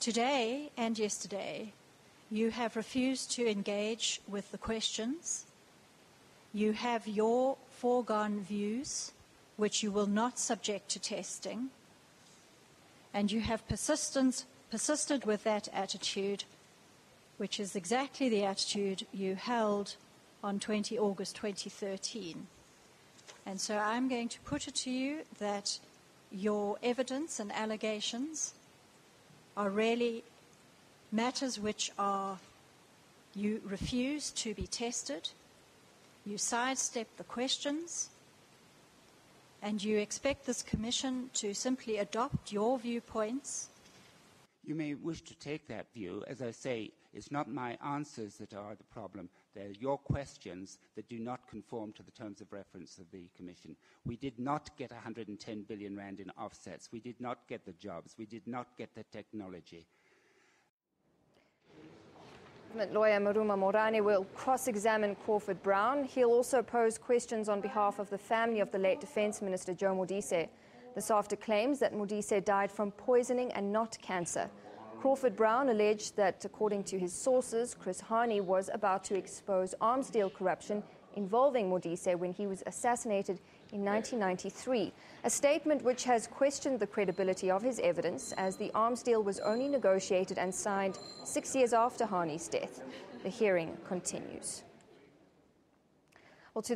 Today and yesterday, you have refused to engage with the questions. You have your foregone views, which you will not subject to testing. And you have persistence, persisted with that attitude, which is exactly the attitude you held on 20 August 2013. And so I'm going to put it to you that your evidence and allegations are really matters which are you refuse to be tested, you sidestep the questions, and you expect this commission to simply adopt your viewpoints. You may wish to take that view. As I say, it's not my answers that are the problem. They're your questions that do not conform to the terms of reference of the Commission. We did not get 110 billion rand in offsets. We did not get the jobs. We did not get the technology. Lawyer Marumo Moerane will cross-examine Crawford-Browne. He'll also pose questions on behalf of the family of the late Defence Minister Joe Modise. The SAFTA claims that Modise died from poisoning and not cancer. Crawford-Browne alleged that, according to his sources, Chris Hani was about to expose arms deal corruption involving Modise when he was assassinated in 1993, a statement which has questioned the credibility of his evidence as the arms deal was only negotiated and signed six years after Hani's death. The hearing continues. Well, to